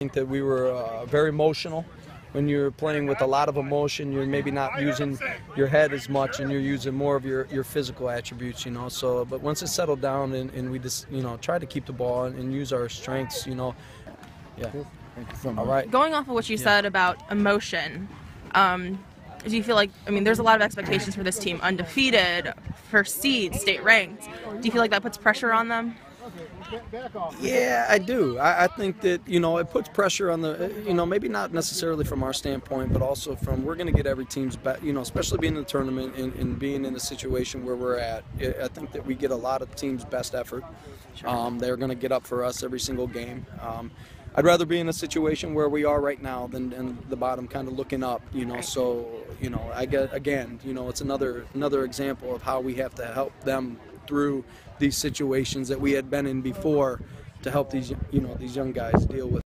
think that we were uh, very emotional. When you're playing with a lot of emotion, you're maybe not using your head as much, and you're using more of your, your physical attributes, you know. So, but once it settled down, and, and we just, you know, tried to keep the ball and, and use our strengths, you know. Yeah. Thank you so much. All right. Going off of what you said about emotion, um, do you feel like I mean, there's a lot of expectations for this team, undefeated, first seed, state ranked. Do you feel like that puts pressure on them? Yeah, I do. I, I think that you know it puts pressure on the you know maybe not necessarily from our standpoint, but also from we're going to get every team's best. You know, especially being in the tournament and, and being in the situation where we're at. I I think that we get a lot of teams' best effort. Um, they're going to get up for us every single game. Um, I'd rather be in a situation where we are right now than in the bottom, kind of looking up. You know, so you know, I get again, you know, it's another another example of how we have to help them through these situations that we had been in before to help these you know these young guys deal with